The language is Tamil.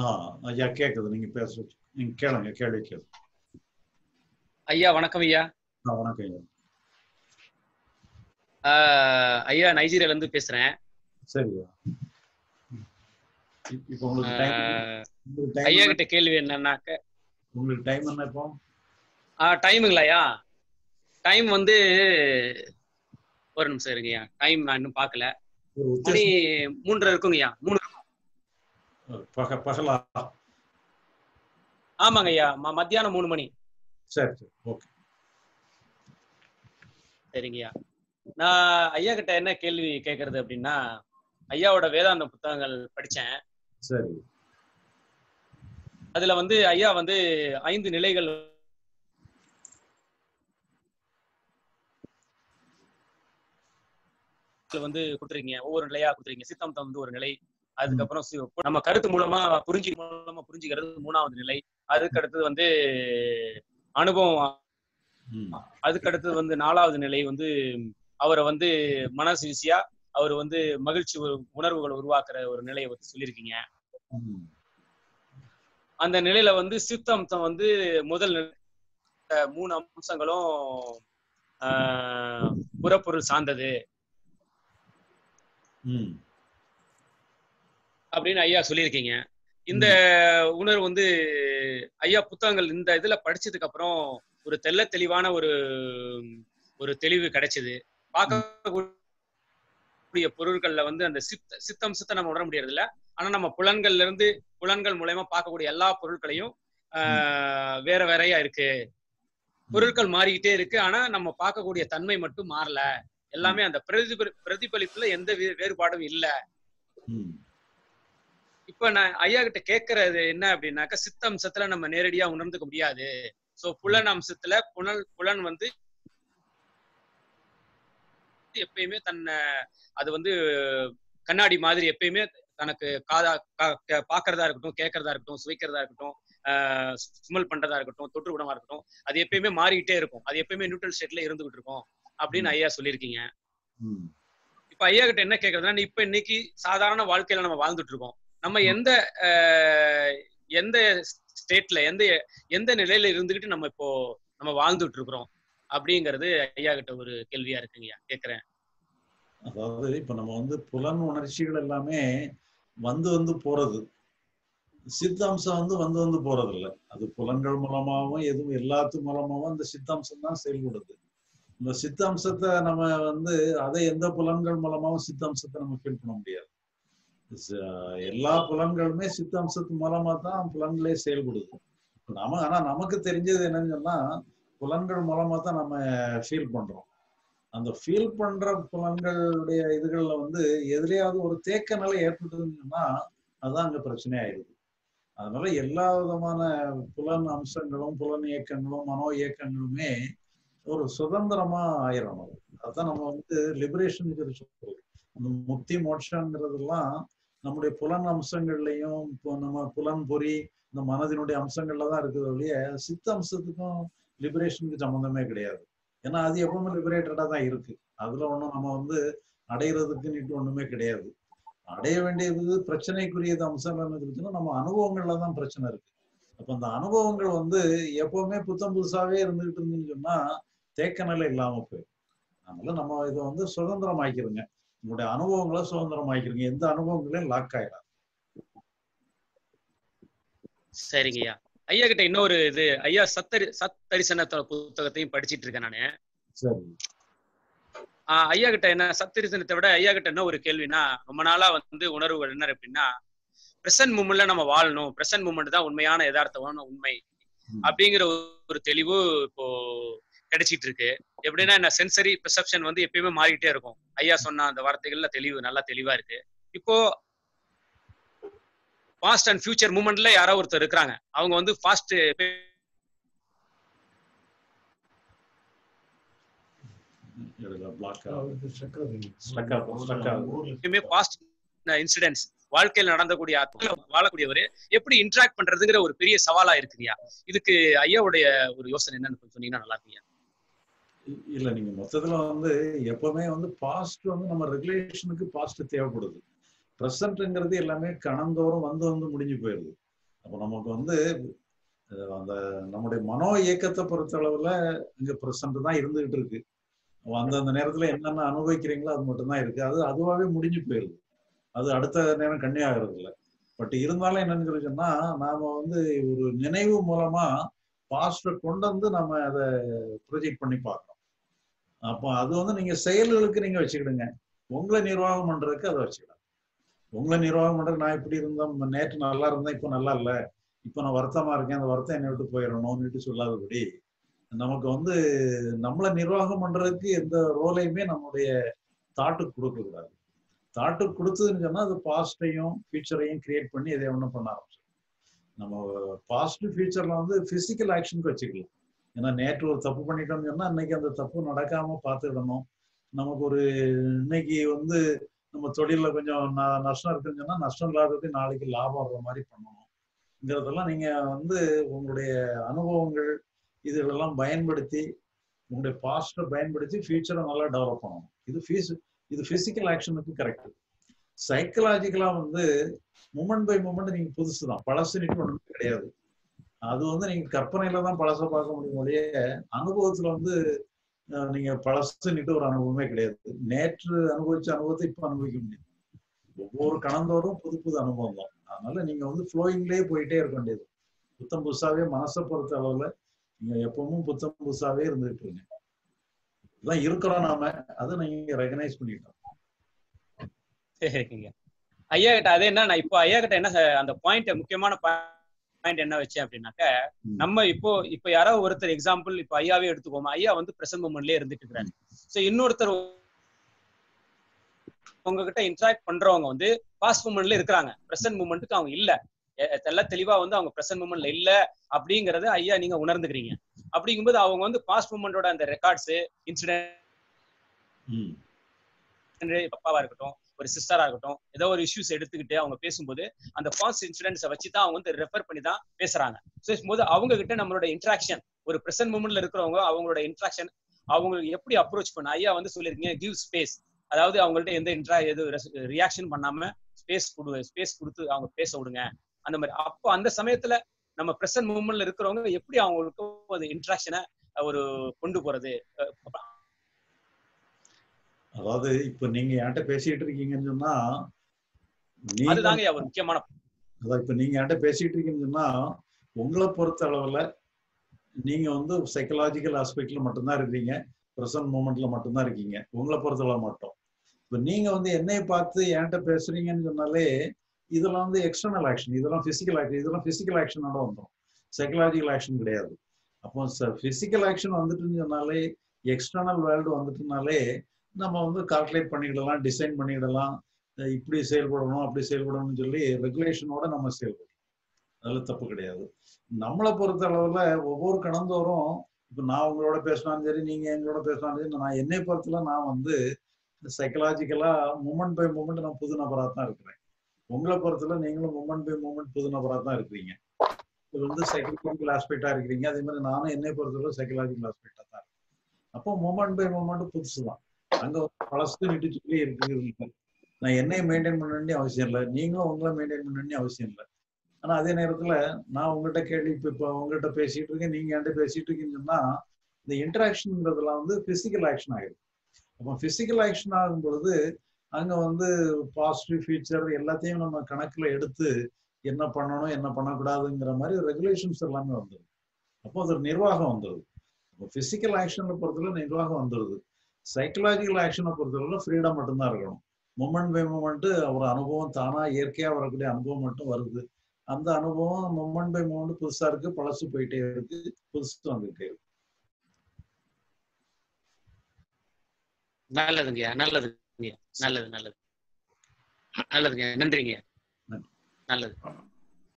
ஆ ஐயா கேக்குது. நீங்க பேச நீங்க கேளுங்க கேள்வி கேளு. ஐயா வணக்கம் ஐயா. ஆ, வணக்கம் ஐயா. ஐயா நைஜீரியால இருந்து பேசுறேன் சரியா இப்போ உங்களுக்கு ஐயா கிட்ட கேள்வி என்னன்னாக்க உங்களுக்கு டைம் என்ன இப்போ? டைமுங்களாயா டைம் வந்து ஒரு நிமிஷம் இருங்கய்யா டைம் நான் இன்னும் பார்க்கல. மணி மூன்றரை இருக்குங்கய்யா மூணு பகலா. ஆமாங்க ஐயா மத்தியானம் மூணு மணி. சரி சரி ஓகே. சரிங்கய்யா. நான் ஐயா கிட்ட என்ன கேள்வி கேட்கறது அப்படின்னா ஐயாவோட வேதாந்த புத்தகங்கள் படிச்சேன். சரி. அதுல வந்து ஐயா வந்து ஐந்து நிலைகள் வந்து கொடுத்துருக்கீங்க. ஒவ்வொரு நிலையா கொடுத்துருக்கீங்க. சித்தாந்தம் வந்து ஒரு நிலை. அதுக்கப்புறம் நம்ம கருத்து மூலமா புரிஞ்சு மூலமா புரிஞ்சுக்கிறது மூணாவது நிலை. அதுக்கு அடுத்தது வந்து அனுபவம். அதுக்கு அடுத்தது வந்து நாலாவது நிலை வந்து அவரை வந்து மனசு ஈஸியா அவர் வந்து மகிழ்ச்சி உணர்வுகளை உருவாக்குற ஒரு நிலையை வந்து சொல்லியிருக்கீங்க. அந்த நிலையில வந்து சித்தம்சம் வந்து முதல் மூணு அம்சங்களும் ஆஹ் புறப்பொருள் சார்ந்தது. அப்படின்னு ஐயா சொல்லியிருக்கீங்க. இந்த உணர்வு வந்து ஐயா புத்தகங்கள் இந்த இதுல படிச்சதுக்கு அப்புறம் ஒரு தெள்ள தெளிவான ஒரு ஒரு தெளிவு கிடைச்சது. பார்க்கக்கூடிய பொருட்கள்ல வந்து அந்த சித்த சித்தம்சத்தை நம்ம உணர முடியறது இல்ல ஆனா நம்ம புலன்கள்ல இருந்து புலன்கள் மூலயமா பார்க்கக்கூடிய எல்லா பொருட்களையும் ஆஹ் வேற வேறையா இருக்கு. பொருட்கள் மாறிக்கிட்டே இருக்கு. ஆனா நம்ம பார்க்கக்கூடிய தன்மை மட்டும் மாறல. எல்லாமே அந்த பிரதிபலி பிரதிபலிப்புல எந்த வேறுபாடும் இல்ல. இப்ப நான் ஐயா கிட்ட கேட்கறது என்ன அப்படின்னாக்கா சித்த அம்சத்துல நம்ம நேரடியா உணர்ந்துக்க முடியாது. சோ புலன் அம்சத்துல புலன் புலன் வந்து எப்பயுமே தன்னை அது வந்து கண்ணாடி மாதிரி எப்பயுமே தனக்கு காதா பார்க்கறதா இருக்கட்டும் கேட்கறதா இருக்கட்டும் சுவைக்கிறதா இருக்கட்டும் ஸ்மெல் பண்றதா இருக்கட்டும் தொற்று குணமா இருக்கட்டும் அது எப்பயுமே மாறிக்கிட்டே இருக்கும். அது எப்பயுமே நியூட்ரல் ஸ்டேட்ல இருந்துகிட்டு இருக்கும் அப்படின்னு ஐயா சொல்லியிருக்கீங்க. இப்ப ஐயா கிட்ட என்ன கேக்குறதுன்னா இப்ப இன்னைக்கு சாதாரண வாழ்க்கையில நம்ம வாழ்ந்துட்டு இருக்கோம். நம்ம எந்த எந்த ஸ்டேட்ல எந்த எந்த நிலையில இருந்துகிட்டு நம்ம இப்போ நம்ம வாழ்ந்துட்டு இருக்கிறோம் அப்படிங்கறது ஐயா கிட்ட ஒரு கேள்வியா இருக்குங்கய்யா கேக்குறேன். அதாவது இப்ப நம்ம வந்து புலன் உணர்ச்சிகள் எல்லாமே வந்து வந்து போறது. சித்தாம்சம் வந்து வந்து வந்து போறது இல்ல அது புலன்கள் மூலமாகவும் எதுவும் எல்லாத்து மூலமாகவும் அந்த சித்தாம்சம் தான் செயல்படுது. இந்த சித்தாம்சத்தை நம்ம வந்து அதை எந்த புலன்கள் மூலமாகவும் சித்தாம்சத்தை நம்ம ஃபீல் பண்ண முடியாது. எல்லா புலன்களுமே சித்தாம்சத்து மூலமா தான் புலன்களே செயல்படுது. நம்ம ஆனா நமக்கு தெரிஞ்சது என்னன்னு சொன்னா புலன்கள் மூலமா தான் நம்ம ஃபீல் பண்றோம். அந்த ஃபீல் பண்ற புலன்களுடைய இதுகள்ல வந்து எதுலயாவது ஒரு தேக்க நிலை ஏற்பட்டதுன்னு சொன்னா அதுதான் அங்க பிரச்சனை ஆயிடுது. அதனால எல்லா விதமான புலன் அம்சங்களும் புலன் இயக்கங்களும் மனோ இயக்கங்களுமே ஒரு சுதந்திரமா ஆயிரும். அது அதான் நம்ம வந்து லிபரேஷன் சொல்றோம். அந்த முக்தி மோட்சங்கிறதெல்லாம் நம்முடைய புலன் அம்சங்கள்லயும் இப்போ நம்ம புலன் பொறி இந்த மனதினுடைய அம்சங்கள்ல தான் இருக்குது ஒழிய சித்த அம்சத்துக்கும் லிபரேஷனுக்கு சம்மந்தமே கிடையாது. ஏன்னா அது எப்பவுமே லிபரேட்டடா தான் இருக்கு. அதுல ஒண்ணும் நம்ம வந்து அடையிறதுக்குன்னுட்டு ஒண்ணுமே கிடையாது. அடைய வேண்டியது பிரச்சனைக்குரியது அம்சம் என்ன நம்ம அனுபவங்கள்ல தான் பிரச்சனை இருக்கு. அப்ப அந்த அனுபவங்கள் வந்து எப்பவுமே புத்தம் புதுசாவே இருந்துகிட்டு இருந்துன்னு சொன்னா தேக்க நிலை இல்லாம போயிடும். அதனால நம்ம இதை வந்து சுதந்திரமாக்கிருங்க. உங்களுடைய அனுபவங்களை சுதந்திரமாக்கிருங்க எந்த அனுபவங்களையும் லாக் ஆயிடாது சரிங்கய்யா. ஐயா கிட்ட இன்னொரு இது ஐயா சத்தரி சத்தரிசனத்தோட புத்தகத்தையும் படிச்சிட்டு இருக்கேன் நானு. ஐயா கிட்ட என்ன சத்தரிசனத்தை விட ஐயா கிட்ட என்ன ஒரு கேள்வினா ரொம்ப நாளா வந்து உணர்வுகள் என்ன அப்படின்னா பிரசன்ட் மூமெண்ட்ல நம்ம வாழணும். பிரசன்ட் மூமெண்ட் தான் உண்மையான யதார்த்தமான உண்மை. அப்படிங்கிற ஒரு தெளிவு இப்போ கிடைச்சிட்டு இருக்கு எப்படின்னா என்ன சென்சரி பெர்செப்ஷன் வந்து எப்பயுமே மாறிக்கிட்டே இருக்கும். ஐயா சொன்ன அந்த வார்த்தைகள்ல தெளிவு நல்லா தெளிவா இருக்கு. இப்போ பாஸ்ட் அண்ட் ஃபியூச்சர் மூமெண்ட்ல யாரோ ஒருத்தர் இருக்கிறாங்க. அவங்க வந்து பாஸ்ட் இன்சிடென்ட்ஸ் வாழ்க்கையில நடந்தக்கூடிய வாழக்கூடியவர் எப்படி இன்டராக்ட் பண்றதுங்கிற ஒரு பெரிய சவாலா இருக்குங்கய்யா இதுக்கு ஐயாவுடைய ஒரு யோசனை என்னன்னு சொன்னீங்கன்னா நல்லா இருக்குங்க இல்ல நீங்க மொத்தத்துல வந்து எப்பவுமே வந்து பாஸ்ட் வந்து நம்ம ரெகுலேஷனுக்கு பாஸ்ட் தேவைப்படுது. ப்ரெசன்ட்ங்கிறது எல்லாமே கணந்தோறும் வந்து வந்து முடிஞ்சு போயிருது. அப்போ நமக்கு வந்து அந்த நம்முடைய மனோ இயக்கத்தை பொறுத்த அளவுல இங்க ப்ரெசன்ட் தான் இருந்துகிட்டு இருக்கு. அந்தந்த நேரத்துல என்னென்ன அனுபவிக்கிறீங்களோ அது மட்டும்தான் இருக்கு. அது அதுவாகவே முடிஞ்சு போயிருது. அது அடுத்த நேரம் கண்ணியாகிறது இல்லை பட் இருந்தாலும் என்னன்னு சொல்லி சொன்னா நாம வந்து ஒரு நினைவு மூலமா பாஸ்ட கொண்டு வந்து நம்ம அதை ப்ரொஜெக்ட் பண்ணி பார்க்கணும். அப்போ அது வந்து நீங்க செயல்களுக்கு நீங்க வச்சுக்கிடுங்க. உங்களை நிர்வாகம் பண்றதுக்கு அதை வச்சுக்கலாம் உங்களை நிர்வாகம் பண்றதுக்கு நான் இப்படி இருந்தேன் நேற்று நல்லா இருந்தேன் இப்போ நல்லா இல்லை. இப்போ நான் வருத்தமா இருக்கேன். அந்த வருத்தம் என்னை விட்டு போயிடணும்னுட்டு சொல்லாதபடி. நமக்கு வந்து நம்மளை நிர்வாகம் பண்றதுக்கு எந்த ரோலையுமே நம்முடைய தாட்டுக்கு கொடுக்க கூடாது தாட்டுக்கு கொடுத்ததுன்னு சொன்னா அது பாஸ்டையும் ஃபியூச்சரையும் கிரியேட் பண்ணி எதை ஒன்றும் பண்ண ஆரம்பிச்சு நம்ம பாசிட்டிவ் ஃபியூச்சர்ல வந்து பிசிக்கல் ஆக்ஷனுக்கு வச்சுக்கலாம். ஏன்னா நேற்று ஒரு தப்பு பண்ணிட்டோம்னு சொன்னா இன்னைக்கு அந்த தப்பு நடக்காம பார்த்துக்கிடணும். நமக்கு ஒரு இன்னைக்கு வந்து நம்ம தொழில கொஞ்சம் நஷ்டம் இருக்குன்னு சொன்னா நஷ்டம் இல்லாதது நாளைக்கு லாபம் வர்ற மாதிரி பண்ணணும்ங்கிறதெல்லாம் நீங்க வந்து உங்களுடைய அனுபவங்கள் இதுகளெல்லாம் பயன்படுத்தி உங்களுடைய பாஸ்ட்டை பயன்படுத்தி ஃபியூச்சரை நல்லா டெவலப் பண்ணணும். இது ஃபீஸ் இது பிசிக்கல் ஆக்ஷனுக்கு கரெக்ட் சைக்கலாஜிக்கலா வந்து மூமெண்ட் பை மூமெண்ட் நீங்க புதுசு தான் பழசு நிட்டு ஒண்ணுமே கிடையாது. அது வந்து நீங்க கற்பனையில தான் பழச பார்க்க முடியும் ஒழிய அனுபவத்துல வந்து நீங்க பழசு நிட்டு ஒரு அனுபவமே கிடையாது. நேற்று அனுபவிச்ச அனுபவத்தை இப்ப அனுபவிக்க முடியும். ஒவ்வொரு கணந்தோறும் புது புது அனுபவம் தான். அதனால நீங்க வந்து ஃப்ளோயிங்லேயே போயிட்டே இருக்க வேண்டியது. புத்தம் புதுசாவே மனசை பொறுத்த அளவுல நீங்க எப்பவும் புத்தம் புதுசாவே இருந்துகிட்டு இருங்க இதான் இருக்கிறோம் நாம. அதை நீங்க ரெகனைஸ் பண்ணிட்டோம் சரிங்க ஐயா கிட்ட அது என்ன நான் இப்போ ஐயா கிட்ட என்ன அந்த பாயிண்ட் முக்கியமான பாயிண்ட் என்ன வச்சேன் அப்படின்னாக்க. நம்ம இப்போ இப்போ யாரோ ஒருத்தர் எக்ஸாம்பிள் இப்போ ஐயாவே எடுத்துக்கோமா ஐயா வந்து பிரசன்ட் மூமெண்ட்லயே இருந்துட்டு இருக்காரு. சோ இன்னொருத்தர் உங்ககிட்ட இன்டராக்ட் பண்றவங்க வந்து பாஸ்ட் மூமெண்ட்ல இருக்கிறாங்க. பிரசன்ட் மூமெண்ட்டுக்கு அவங்க இல்ல. எல்லாம் தெளிவா வந்து அவங்க பிரசன்ட் மூமெண்ட்ல இல்ல அப்படிங்கறத ஐயா நீங்க உணர்ந்துக்கிறீங்க. அப்படிங்கும்போது அவங்க வந்து பாஸ்ட் மூமெண்டோட அந்த ரெக்கார்ட்ஸ் இன்சிடென்ட் ம். அப்பாவா இருக்கட்டும் ஒரு சிஸ்டரா இருக்கட்டும் ஏதோ ஒரு இஷ்யூஸ் எடுத்துக்கிட்டு அவங்க பேசும்போது அந்த பாஸ்ட் இன்சிடென்ட்ஸை வச்சு தான் அவங்க வந்து ரெஃபர் பண்ணி தான் பேசுறாங்க. ஸோ போது அவங்க கிட்ட நம்மளோட இன்ட்ராக்ஷன் ஒரு பிரசன்ட் மூமெண்ட்ல இருக்கிறவங்க அவங்களோட இன்ட்ராக்ஷன் அவங்களுக்கு எப்படி அப்ரோச் பண்ண ஐயா வந்து சொல்லியிருக்கீங்க கிவ் ஸ்பேஸ் அதாவது அவங்கள்ட்ட எந்த இன்ட்ரா எது ரியாக்ஷன் பண்ணாம ஸ்பேஸ் கொடு ஸ்பேஸ் கொடுத்து அவங்க பேச விடுங்க. அந்த மாதிரி. அப்போ அந்த சமயத்துல நம்ம பிரசன்ட் மூமெண்ட்ல இருக்கிறவங்க எப்படி அவங்களுக்கு ஒரு இன்ட்ராக்ஷனை ஒரு கொண்டு போறது? அதாவது இப்ப நீங்க என்கிட்ட பேசிட்டு இருக்கீங்கன்னு சொன்னா அதுதாங்க முக்கியமான அதான் இப்ப நீங்க என்கிட்ட பேசிட்டு இருக்கீங்கன்னு சொன்னா உங்களை பொறுத்த அளவுல நீங்க வந்து சைக்கலாஜிக்கல் ஆஸ்பெக்ட்ல மட்டும்தான் இருக்கீங்க ப்ரெசன்ட் மூமெண்ட்ல மட்டும்தான் இருக்கீங்க. உங்களை பொறுத்த அளவு மட்டும். இப்ப நீங்க வந்து என்னைய பார்த்து என்கிட்ட பேசுறீங்கன்னு சொன்னாலே இதெல்லாம் வந்து எக்ஸ்டர்னல் ஆக்ஷன் இதெல்லாம் பிசிக்கல் ஆக்ஷன் இதெல்லாம் பிசிக்கல் ஆக்ஷனோட வந்துடும் சைக்கலாஜிக்கல் ஆக்ஷன் கிடையாது. அப்போ பிசிக்கல் ஆக்ஷன் வந்துட்டுன்னு சொன்னாலே எக்ஸ்டர்னல் வேர்ல்டு வந்துட்டுனாலே நம்ம வந்து கால்குலேட் பண்ணிக்கிடலாம் டிசைன் பண்ணிக்கிடலாம். இப்படி செயல்படணும் அப்படி செயல்படணும்னு சொல்லி ரெகுலேஷனோட நம்ம செயல்படணும். அதில் தப்பு கிடையாது. நம்மளை பொறுத்த அளவுல ஒவ்வொரு கணந்தோறும் இப்போ நான் உங்களோட பேசினாலும் சரி நீங்க எங்களோட பேசினாலும் சரி நான் என்னை பொறுத்தல நான் வந்து சைக்கலாஜிக்கலா மூமெண்ட் பை மூமெண்ட் நான் புது நபராக தான் இருக்கிறேன். உங்களை பொறுத்தல நீங்களும் மூமெண்ட் பை மூமெண்ட் புது நபராக தான் இருக்கிறீங்க. இது வந்து சைக்கலாஜிக்கல் ஆஸ்பெக்டாக இருக்கிறீங்க. அதே மாதிரி நானும் என்னை பொறுத்தவரை சைக்கலாஜிக்கல் ஆஸ்பெக்டாக தான் இருக்கேன். அப்போ மூமெண்ட் பை மூமெண்ட் புதுசு தான் அங்க பழசு நிட்டு சொல்லி நான் என்னைய மெயின்டைன் பண்ண வேண்டிய அவசியம் இல்லை. நீங்களும் உங்களை மெயின்டைன் பண்ண வேண்டிய அவசியம் இல்லை. ஆனா அதே நேரத்துல நான் உங்ககிட்ட கேள்வி இப்ப இப்போ உங்ககிட்ட பேசிட்டு இருக்கேன். நீங்க என்கிட்ட பேசிட்டு இருக்கீங்கன்னு சொன்னா இந்த இன்டராக்ஷன்ன்றதுலாம் வந்து பிசிக்கல் ஆக்ஷன் ஆயிடும். அப்போ பிசிக்கல் ஆக்ஷன் ஆகும் பொழுது அங்க வந்து பாசிட்டிவ் ஃபீச்சர் எல்லாத்தையும் நம்ம கணக்குல எடுத்து என்ன பண்ணணும் என்ன பண்ணக்கூடாதுங்கிற மாதிரி ரெகுலேஷன்ஸ் எல்லாமே வந்துடும். அப்போ அது ஒரு நிர்வாகம் வந்துடுது இப்போ பிசிக்கல் ஆக்ஷன்ல பொறுத்தவரை நிர்வாகம் வந்துடுது சைக்கலாஜிக்கல் ஆக்ஷனை பொறுத்தவரை ஃப்ரீடம் மட்டும்தான் இருக்கணும். மூமெண்ட் பை மூமெண்ட் ஒரு அனுபவம் தானா இயற்கையா வரக்கூடிய அனுபவம் மட்டும் வருது. அந்த அனுபவம் மூமெண்ட் பை மூமெண்ட் புதுசா இருக்கு பழசு போயிட்டே இருக்கு புதுசு வந்துகிட்டே இருக்கு. நல்லதுங்கய்யா நல்லதுங்கய்யா. நல்லது நல்லது. நல்லதுங்க நன்றிங்கய்யா. நன்றி. நல்லது.